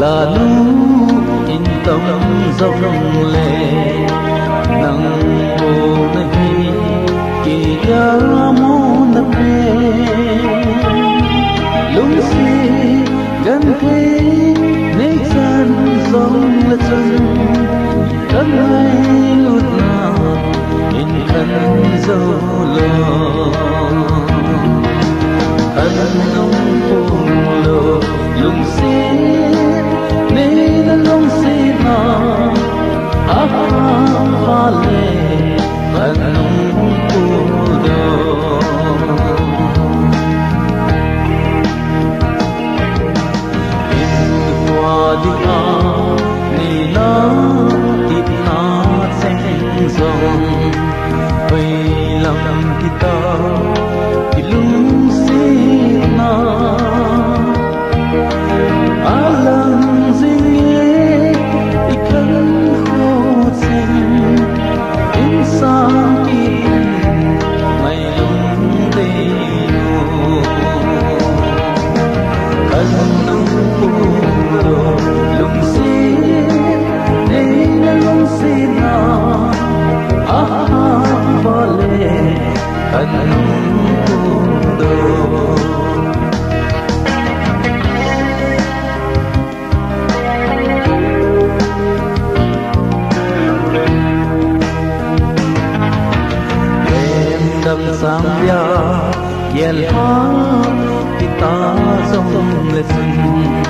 là lúc in tâm dòng lệ nắng buồn khi kỳ đã. mong giống là chân thân hay lụt nào mình thân dâu lò thân ông cùng lò lùng xin nên Pailang kita. ಸಂಸಾವ್ಯ ಎಲ್ಲ ಪಿತಾ ಸಂಗಸಿ